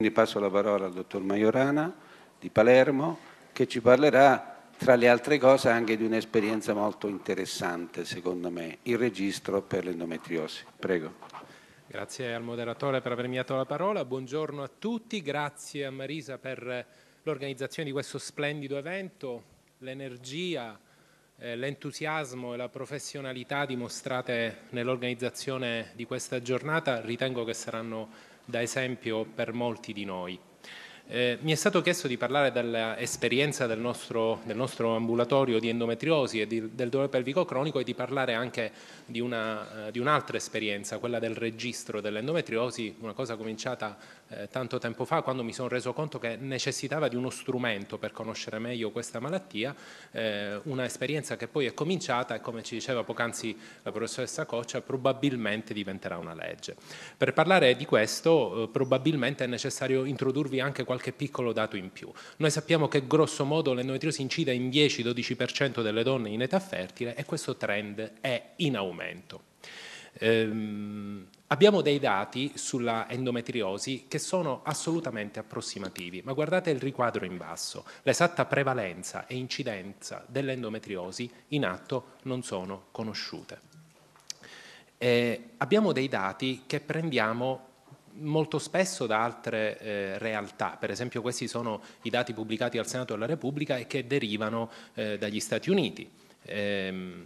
Quindi passo la parola al dottor Maiorana di Palermo che ci parlerà tra le altre cose anche di un'esperienza molto interessante secondo me, il registro per l'endometriosi. Prego. Grazie al moderatore per avermi dato la parola, buongiorno a tutti, grazie a Marisa per l'organizzazione di questo splendido evento, l'energia, eh, l'entusiasmo e la professionalità dimostrate nell'organizzazione di questa giornata ritengo che saranno da esempio per molti di noi. Eh, mi è stato chiesto di parlare dell'esperienza del nostro, del nostro, ambulatorio di endometriosi e di, del dolore pelvico cronico e di parlare anche di, una, uh, di un'altra esperienza, quella del registro dell'endometriosi, una cosa cominciata eh, tanto tempo fa quando mi sono reso conto che necessitava di uno strumento per conoscere meglio questa malattia, eh, una esperienza che poi è cominciata e come ci diceva poc'anzi la professoressa Coccia probabilmente diventerà una legge. Per parlare di questo eh, probabilmente è necessario introdurvi anche qualche piccolo dato in più. Noi sappiamo che grosso modo l'endometriosi incide in 10-12% delle donne in età fertile e questo trend è in aumento. Ehm, abbiamo dei dati sulla endometriosi che sono assolutamente approssimativi, ma guardate il riquadro in basso. L'esatta prevalenza e incidenza dell'endometriosi in atto non sono conosciute. Eh, abbiamo dei dati che prendiamo molto spesso da altre eh, realtà, per esempio questi sono i dati pubblicati al Senato della Repubblica e che derivano eh, dagli Stati Uniti. Eh,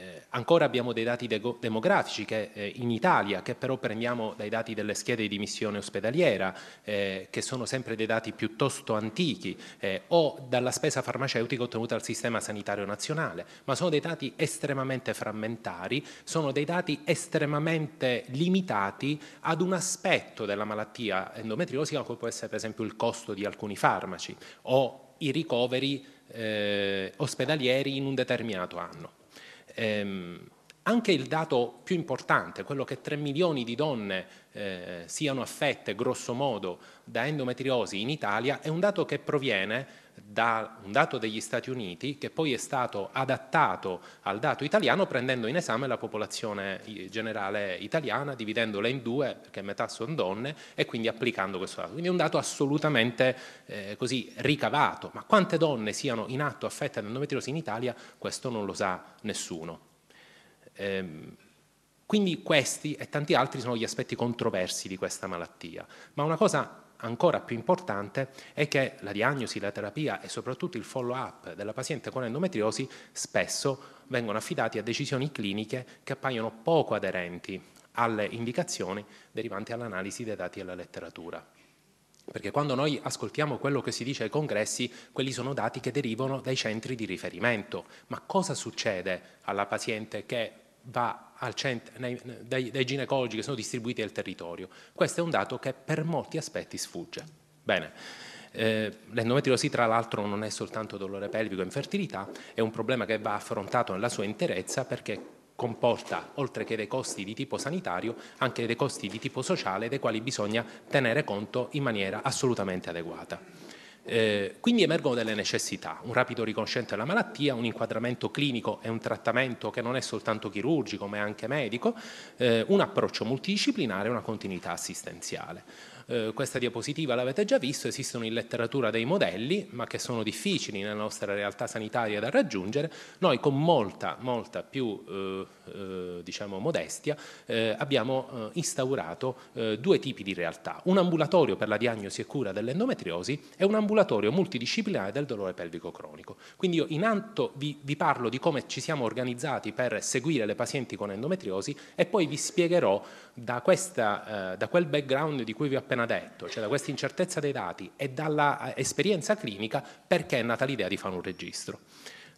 eh, ancora abbiamo dei dati de demografici che, eh, in Italia, che però prendiamo dai dati delle schede di dimissione ospedaliera, eh, che sono sempre dei dati piuttosto antichi, eh, o dalla spesa farmaceutica ottenuta dal sistema sanitario nazionale, ma sono dei dati estremamente frammentari, sono dei dati estremamente limitati ad un aspetto della malattia endometriosica, come può essere per esempio il costo di alcuni farmaci o i ricoveri eh, ospedalieri in un determinato anno. Ehm, anche il dato più importante, quello che 3 milioni di donne eh, siano affette grosso modo da endometriosi in Italia, è un dato che proviene da un dato degli Stati Uniti che poi è stato adattato al dato italiano prendendo in esame la popolazione generale italiana, dividendola in due, perché metà sono donne, e quindi applicando questo dato. Quindi è un dato assolutamente eh, così ricavato, ma quante donne siano in atto affette da endometriosi in Italia, questo non lo sa nessuno. Ehm, quindi questi e tanti altri sono gli aspetti controversi di questa malattia. Ma una cosa ancora più importante è che la diagnosi, la terapia e soprattutto il follow-up della paziente con endometriosi spesso vengono affidati a decisioni cliniche che appaiono poco aderenti alle indicazioni derivanti dall'analisi dei dati della letteratura. Perché quando noi ascoltiamo quello che si dice ai congressi, quelli sono dati che derivano dai centri di riferimento. Ma cosa succede alla paziente che va nei, dai, dai, ginecologi che sono distribuiti nel territorio. Questo è un dato che per molti aspetti sfugge. Bene, eh, l'endometriosi tra l'altro non è soltanto dolore pelvico e infertilità, è un problema che va affrontato nella sua interezza perché comporta, oltre che dei costi di tipo sanitario, anche dei costi di tipo sociale dei quali bisogna tenere conto in maniera assolutamente adeguata. Eh, quindi emergono delle necessità, un rapido riconoscimento della malattia, un inquadramento clinico e un trattamento che non è soltanto chirurgico ma è anche medico, eh, un approccio multidisciplinare e una continuità assistenziale. Eh, questa diapositiva l'avete già visto, esistono in letteratura dei modelli, ma che sono difficili nella nostra realtà sanitaria da raggiungere. Noi con molta, molta più eh, eh, diciamo modestia eh, abbiamo eh, instaurato due tipi di realtà, un ambulatorio per la diagnosi e cura dell'endometriosi e un ambulatorio multidisciplinare del dolore pelvico cronico. Quindi io in alto vi, vi parlo di come ci siamo organizzati per seguire le pazienti con endometriosi e poi vi spiegherò da, questa, da quel background di cui vi ho appena appena detto, cioè da questa incertezza dei dati e dalla eh, esperienza clinica, perché è nata l'idea di fare un registro.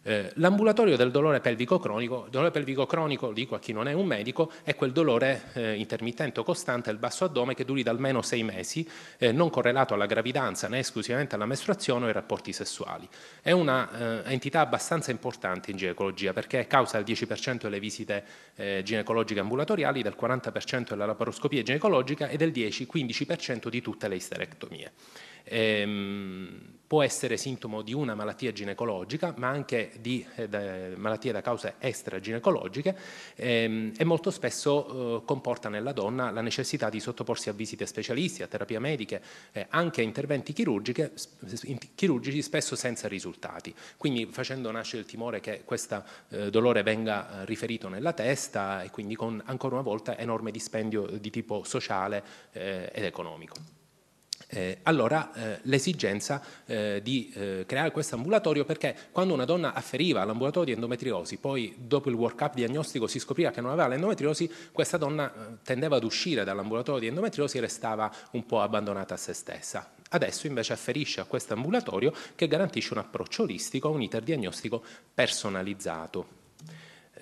Eh, l'ambulatorio del dolore pelvico cronico, dolore pelvico cronico, dico a chi non è un medico, è quel dolore eh, intermittente o costante del basso addome che duri da almeno sei mesi, eh, non correlato alla gravidanza né esclusivamente alla mestruazione o ai rapporti sessuali. È un'entità eh, abbastanza importante in ginecologia perché causa il 10% delle visite eh, ginecologiche ambulatoriali, del 40% della laparoscopia ginecologica e del 10-15% di tutte le isterectomie. Ehm, può essere sintomo di una malattia ginecologica, ma anche di eh, malattie da cause extraginecologiche ehm, e molto spesso eh, comporta nella donna la necessità di sottoporsi a visite specialisti, a terapie mediche, eh, anche a interventi chirurgici, spesso senza risultati. Quindi facendo nascere il timore che questo eh, dolore venga eh, riferito nella testa e quindi con ancora una volta enorme dispendio di tipo sociale eh, ed economico. Eh, allora eh, l'esigenza eh, di eh, creare questo ambulatorio perché quando una donna afferiva all'ambulatorio di endometriosi, poi dopo il work-up diagnostico si scopriva che non aveva l'endometriosi, questa donna eh, tendeva ad uscire dall'ambulatorio di endometriosi e restava un po' abbandonata a se stessa. Adesso invece afferisce a questo ambulatorio che garantisce un approccio olistico, un iter diagnostico personalizzato.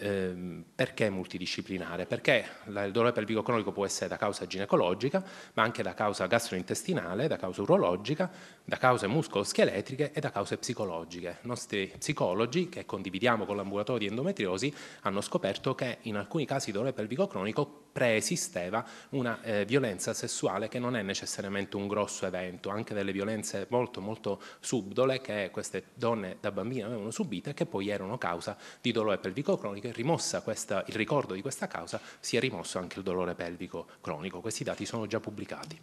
Ehm, perché multidisciplinare? Perché il dolore pelvico cronico può essere da causa ginecologica, ma anche da causa gastrointestinale, da causa urologica, da cause muscoloscheletriche e da cause psicologiche. I nostri psicologi, che condividiamo con l'ambulatorio di endometriosi, hanno scoperto che in alcuni casi di dolore pelvico cronico preesisteva una eh, violenza sessuale che non è necessariamente un grosso evento, anche delle violenze molto molto subdole che queste donne da bambine avevano subito e che poi erano causa di dolore pelvico cronico e rimossa questa, il ricordo di questa causa si è rimosso anche il dolore pelvico cronico. Questi dati sono già pubblicati.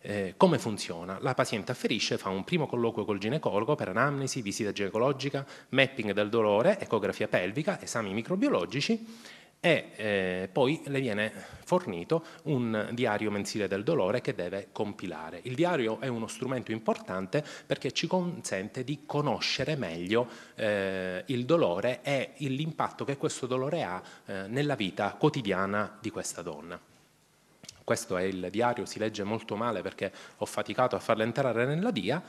Eh, come funziona? La paziente afferisce, fa un primo colloquio col ginecologo per anamnesi, visita ginecologica, mapping del dolore, ecografia pelvica, esami microbiologici e eh, poi le viene fornito un diario mensile del dolore che deve compilare. Il diario è uno strumento importante perché ci consente di conoscere meglio eh, il dolore e l'impatto che questo dolore ha eh, nella vita quotidiana di questa donna. Questo è il diario, si legge molto male perché ho faticato a farlo entrare nella DIA.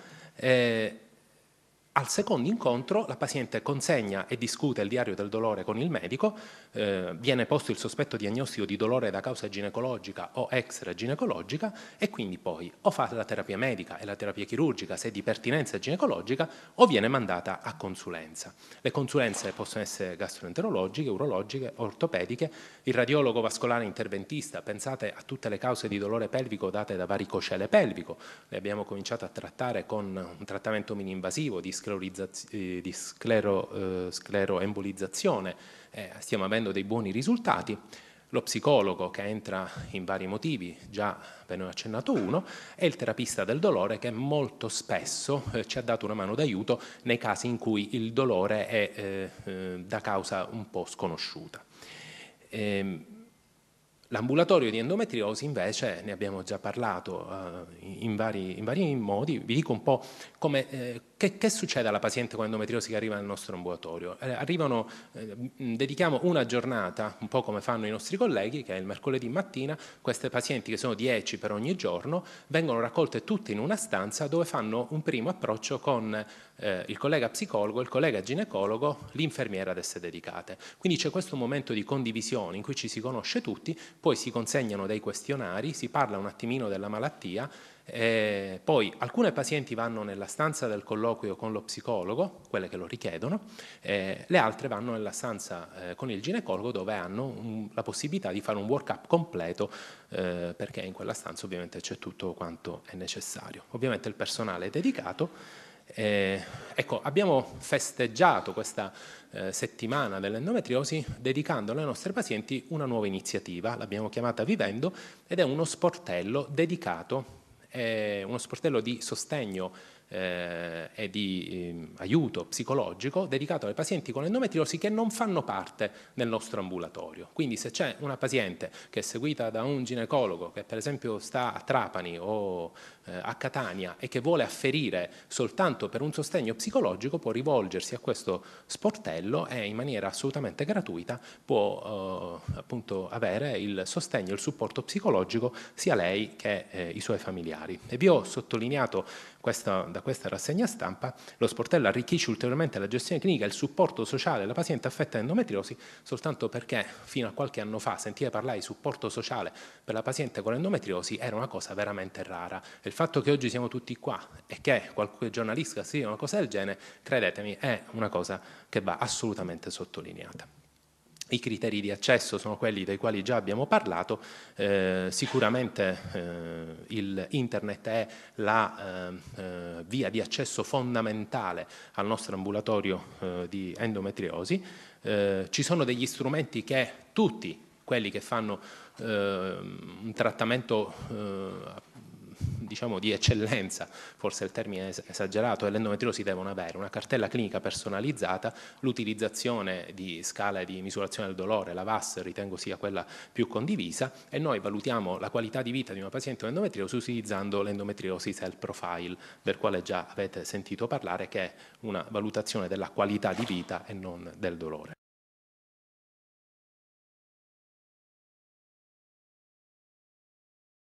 Al secondo incontro la paziente consegna e discute il diario del dolore con il medico, eh, viene posto il sospetto diagnostico di dolore da causa ginecologica o extraginecologica e quindi poi o fa la terapia medica e la terapia chirurgica se di pertinenza ginecologica o viene mandata a consulenza. Le consulenze possono essere gastroenterologiche, urologiche, ortopediche, il radiologo vascolare interventista, pensate a tutte le cause di dolore pelvico date da varicocele pelvico, le abbiamo cominciato a trattare con un trattamento mini-invasivo di di sclero, eh, scleroembolizzazione, eh, stiamo avendo dei buoni risultati. Lo psicologo che entra in vari motivi, già ve ne ho accennato uno, e il terapista del dolore che molto spesso eh, ci ha dato una mano d'aiuto nei casi in cui il dolore è eh, eh da causa un po' sconosciuta. Ehm, L'ambulatorio di endometriosi invece, ne abbiamo già parlato eh, in, vari, in, vari, modi, vi dico un po' come, eh, che, che, succede alla paziente con endometriosi che arriva nel nostro ambulatorio. Eh, arrivano, eh, dedichiamo una giornata, un po' come fanno i nostri colleghi, che è il mercoledì mattina, queste pazienti che sono 10 per ogni giorno, vengono raccolte tutte in una stanza dove fanno un primo approccio con eh, il collega psicologo, il collega ginecologo, l'infermiera ad esse dedicate. Quindi c'è questo momento di condivisione in cui ci si conosce tutti, poi si consegnano dei questionari, si parla un attimino della malattia, eh, poi alcune pazienti vanno nella stanza del colloquio con lo psicologo, quelle che lo richiedono, eh, le altre vanno nella stanza eh, con il ginecologo dove hanno un, la possibilità di fare un work-up completo eh, perché in quella stanza ovviamente c'è tutto quanto è necessario. Ovviamente il personale è dedicato eh, ecco, abbiamo festeggiato questa eh, settimana dell'endometriosi dedicando alle nostre pazienti una nuova iniziativa, l'abbiamo chiamata Vivendo ed è uno sportello dedicato, uno sportello di sostegno eh, e di eh, aiuto psicologico dedicato ai pazienti con endometriosi che non fanno parte del nostro ambulatorio. Quindi se c'è una paziente che è seguita da un ginecologo che per esempio sta a Trapani o eh, a Catania e che vuole afferire soltanto per un sostegno psicologico può rivolgersi a questo sportello e in maniera assolutamente gratuita può eh, appunto avere il sostegno il supporto psicologico sia lei che eh, i suoi familiari. E vi ho sottolineato questa, da questa rassegna stampa, lo sportello arricchisce ulteriormente la gestione clinica e il supporto sociale alla paziente affetta da endometriosi soltanto perché fino a qualche anno fa sentire parlare di supporto sociale per la paziente con endometriosi era una cosa veramente rara. Il fatto che oggi siamo tutti qua e che qualche giornalista scriva una cosa del genere, credetemi, è una cosa che va assolutamente sottolineata. I criteri di accesso sono quelli dei quali già abbiamo parlato, eh, sicuramente eh, internet è la eh, eh via di accesso fondamentale al nostro ambulatorio eh, di endometriosi, eh, ci sono degli strumenti che tutti quelli che fanno un trattamento diciamo, di eccellenza, forse il termine è esagerato, dell'endometriosi devono avere una cartella clinica personalizzata, l'utilizzazione di scale di misurazione del dolore, la VAS ritengo sia quella più condivisa e noi valutiamo la qualità di vita di una paziente con endometriosi utilizzando l'endometriosi self profile, del quale già avete sentito parlare, che è una valutazione della qualità di vita e non del dolore.